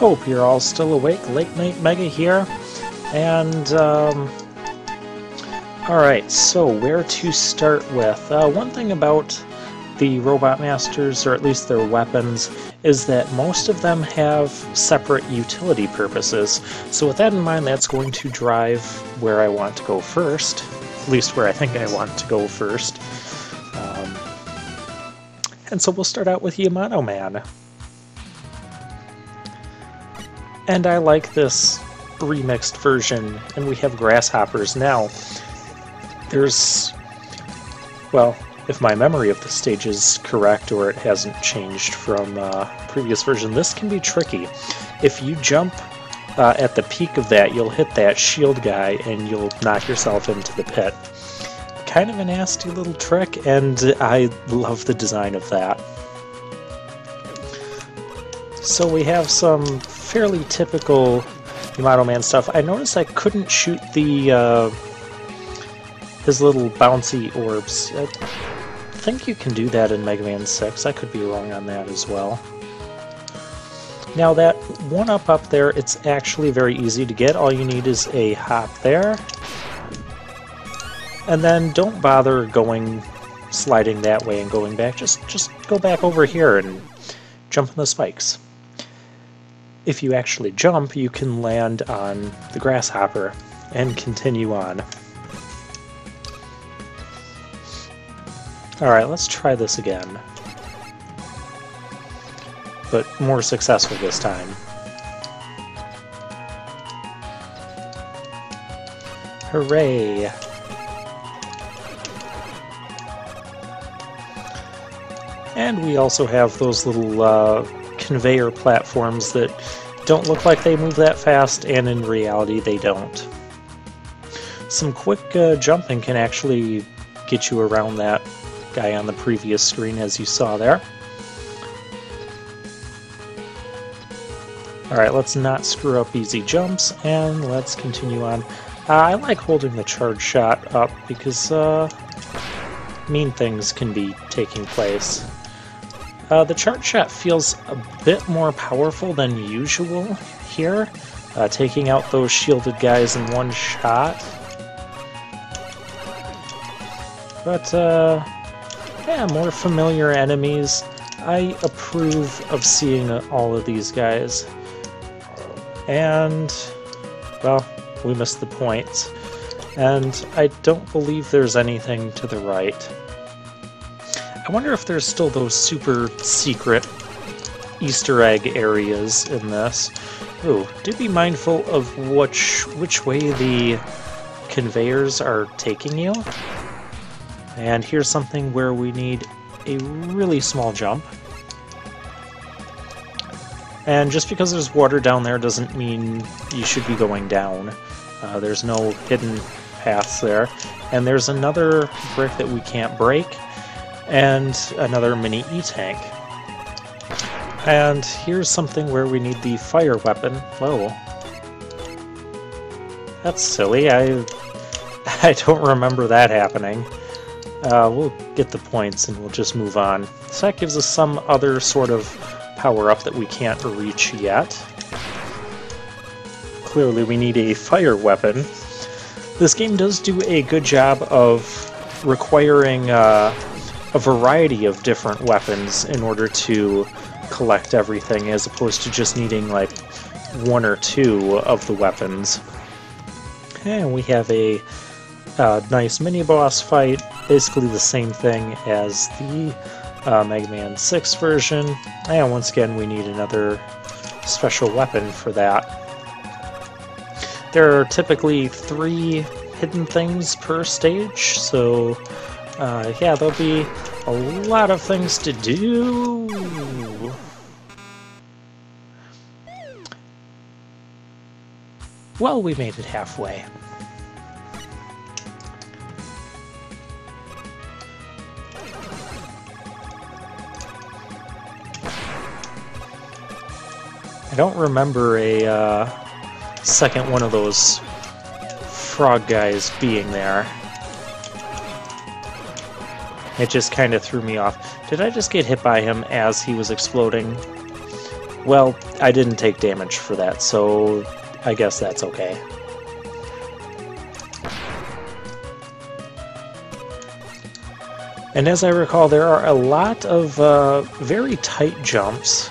hope you're all still awake. Late Night Mega here. And, um, Alright, so where to start with? Uh, one thing about the Robot Masters, or at least their weapons, is that most of them have separate utility purposes. So with that in mind, that's going to drive where I want to go first. At least where I think I want to go first. Um, and so we'll start out with Yamato Man. And I like this remixed version, and we have grasshoppers now. There's, well, if my memory of the stage is correct or it hasn't changed from uh, previous version, this can be tricky. If you jump uh, at the peak of that, you'll hit that shield guy and you'll knock yourself into the pit. Kind of a nasty little trick, and I love the design of that. So we have some fairly typical Yamato Man stuff. I noticed I couldn't shoot the uh, his little bouncy orbs. I think you can do that in Mega Man 6. I could be wrong on that as well. Now that one up up there, it's actually very easy to get. All you need is a hop there. And then don't bother going sliding that way and going back. Just just go back over here and jump on the spikes if you actually jump, you can land on the grasshopper and continue on. Alright, let's try this again. But more successful this time. Hooray! And we also have those little uh, conveyor platforms that don't look like they move that fast, and in reality they don't. Some quick uh, jumping can actually get you around that guy on the previous screen as you saw there. Alright, let's not screw up easy jumps, and let's continue on. Uh, I like holding the charge shot up because uh, mean things can be taking place. Uh, the charge shot feels a bit more powerful than usual here, uh, taking out those shielded guys in one shot. But, uh, yeah, more familiar enemies. I approve of seeing all of these guys. And, well, we missed the points. And I don't believe there's anything to the right. I wonder if there's still those super secret Easter egg areas in this. Ooh, do be mindful of which which way the conveyors are taking you. And here's something where we need a really small jump. And just because there's water down there doesn't mean you should be going down. Uh, there's no hidden paths there. And there's another brick that we can't break and another mini E-tank. And here's something where we need the fire weapon. Whoa. That's silly. I I don't remember that happening. Uh, we'll get the points and we'll just move on. So that gives us some other sort of power-up that we can't reach yet. Clearly we need a fire weapon. This game does do a good job of requiring uh, a variety of different weapons in order to collect everything as opposed to just needing like one or two of the weapons. And we have a uh, nice mini boss fight, basically the same thing as the uh, Mega Man 6 version. And once again, we need another special weapon for that. There are typically three hidden things per stage, so uh, yeah, there'll be a lot of things to do. Well, we made it halfway. I don't remember a uh, second one of those frog guys being there. It just kind of threw me off. Did I just get hit by him as he was exploding? Well, I didn't take damage for that, so I guess that's okay. And as I recall, there are a lot of uh, very tight jumps.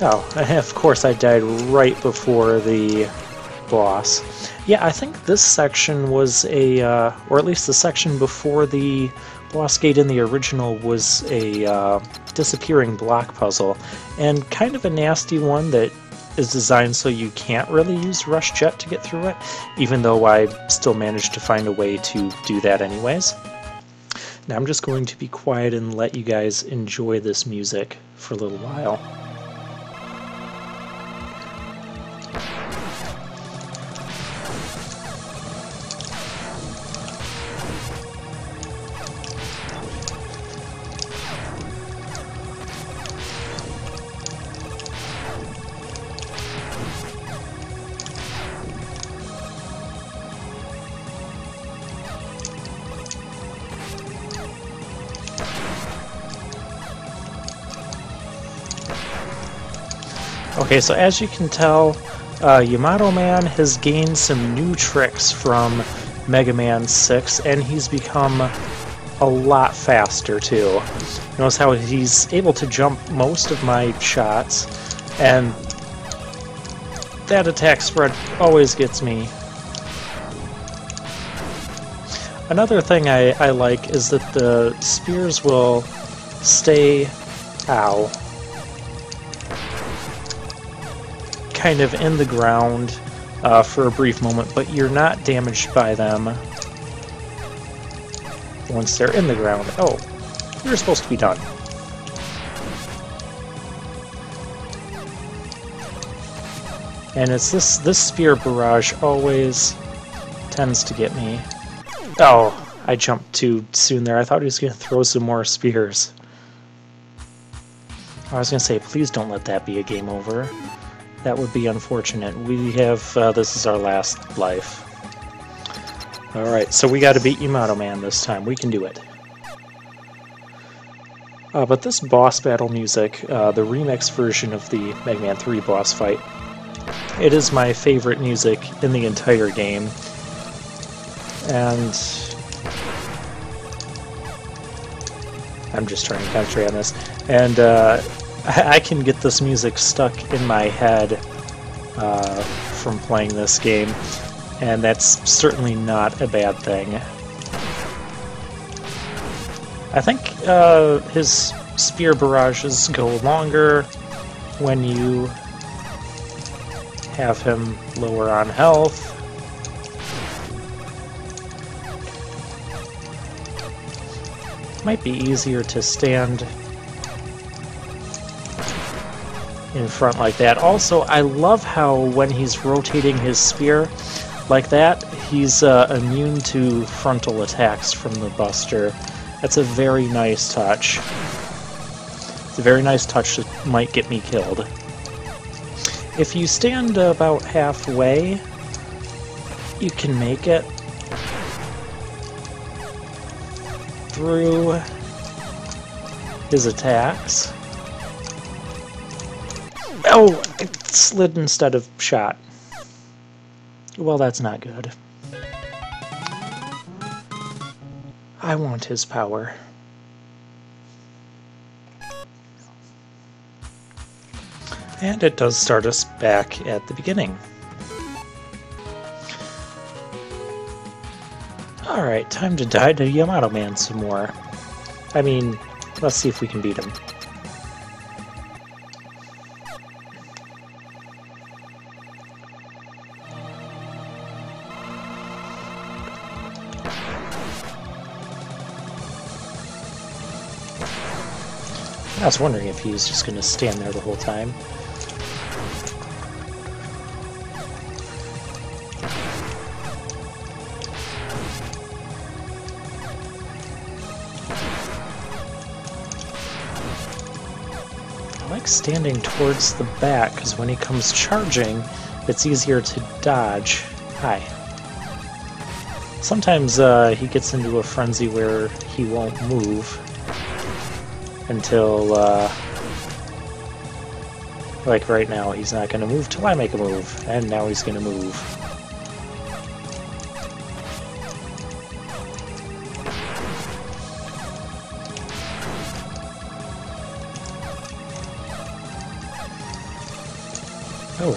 Oh, of course I died right before the boss. Yeah, I think this section was a, uh, or at least the section before the boss gate in the original was a uh, disappearing block puzzle, and kind of a nasty one that is designed so you can't really use Rush Jet to get through it, even though I still managed to find a way to do that anyways. Now I'm just going to be quiet and let you guys enjoy this music for a little while. Okay, so as you can tell, uh, Yamato Man has gained some new tricks from Mega Man 6, and he's become a lot faster too. Notice how he's able to jump most of my shots, and that attack spread always gets me. Another thing I, I like is that the spears will stay... Ow. Kind of in the ground uh, for a brief moment, but you're not damaged by them once they're in the ground. Oh, you're supposed to be done. And it's this this spear barrage always tends to get me. Oh, I jumped too soon there. I thought he was going to throw some more spears. I was going to say, please don't let that be a game over. That would be unfortunate. We have, uh, this is our last life. Alright, so we gotta beat Yamato Man this time. We can do it. Uh, but this boss battle music, uh, the remix version of the Mega Man 3 boss fight, it is my favorite music in the entire game. And... I'm just trying to concentrate on this. And, uh, I, can get this music stuck in my head uh, from playing this game, and that's certainly not a bad thing. I think uh, his spear barrages go longer when you have him lower on health. Might be easier to stand in front like that. Also, I love how when he's rotating his spear like that, he's uh, immune to frontal attacks from the Buster. That's a very nice touch. It's a very nice touch that might get me killed. If you stand about halfway, you can make it through his attacks. Oh, it slid instead of shot. Well, that's not good. I want his power. And it does start us back at the beginning. Alright, time to die to Yamato Man some more. I mean, let's see if we can beat him. I was wondering if he was just going to stand there the whole time. I like standing towards the back, because when he comes charging, it's easier to dodge. Hi. Sometimes uh, he gets into a frenzy where he won't move until uh, Like right now, he's not going to move till I make a move, and now he's going to move. Oh.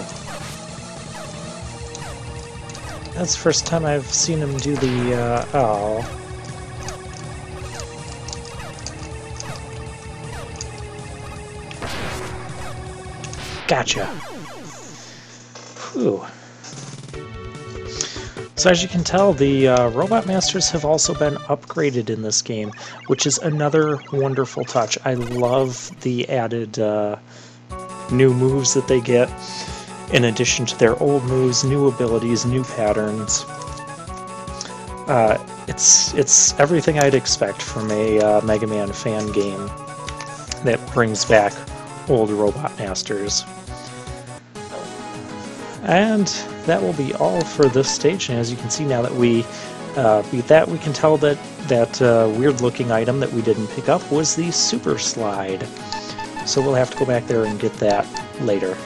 That's the first time I've seen him do the, uh, oh. Gotcha. Whew. So as you can tell, the uh, Robot Masters have also been upgraded in this game, which is another wonderful touch. I love the added uh, new moves that they get, in addition to their old moves, new abilities, new patterns. Uh, it's it's everything I'd expect from a uh, Mega Man fan game that brings back old Robot Masters. And that will be all for this stage. And as you can see now that we uh, beat that, we can tell that that uh, weird-looking item that we didn't pick up was the Super Slide. So we'll have to go back there and get that later.